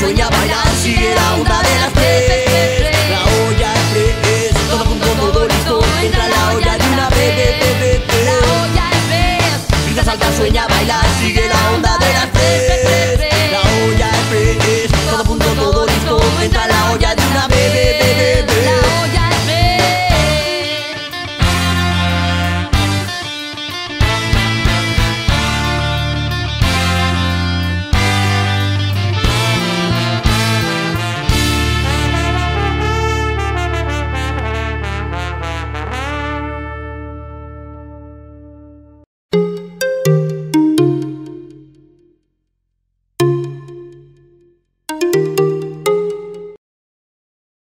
soñaba